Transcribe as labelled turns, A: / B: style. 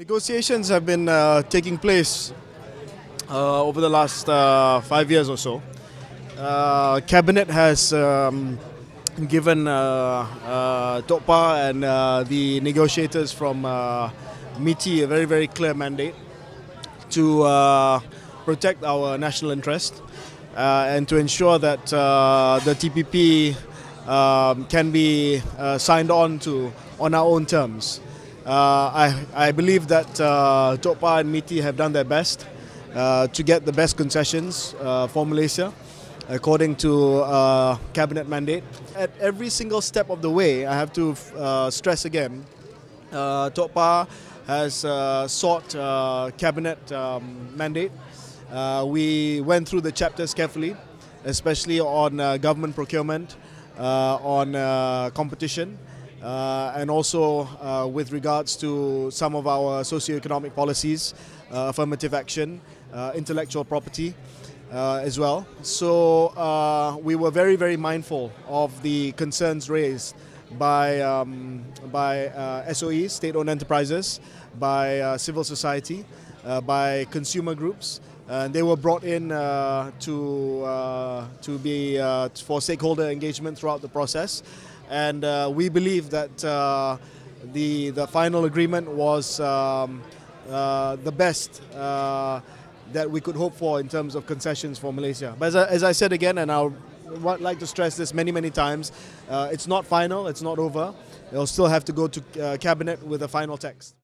A: Negotiations have been uh, taking place uh, over the last uh, five years or so. Uh, Cabinet has um, given uh, uh, Tok Pa and uh, the negotiators from MITI a very, very clear mandate to protect our national interest and to ensure that the TPP um, can be signed on to on our own terms. Uh, I, I believe that uh, and MITI have done their best uh, to get the best concessions uh, for Malaysia according to uh, cabinet mandate. At every single step of the way, I have to uh, stress again, uh, has uh, sought cabinet um, mandate. We went through the chapters carefully, especially on government procurement, on competition, uh, and also uh, with regards to some of our socio-economic policies, uh, affirmative action, uh, intellectual property. Uh, as well. So uh, we were very, very mindful of the concerns raised by, um, by SOEs, state-owned enterprises, by civil society, by consumer groups. And they were brought in uh, to, uh, to be uh, for stakeholder engagement throughout the process. And uh, we believe that uh, the, the final agreement was um, uh, the best uh, that we could hope for in terms of concessions for Malaysia. But as I, as I said again, and I would like to stress this many, many times, uh, it's not final, it's not over. It'll still have to go to uh, cabinet with a final text.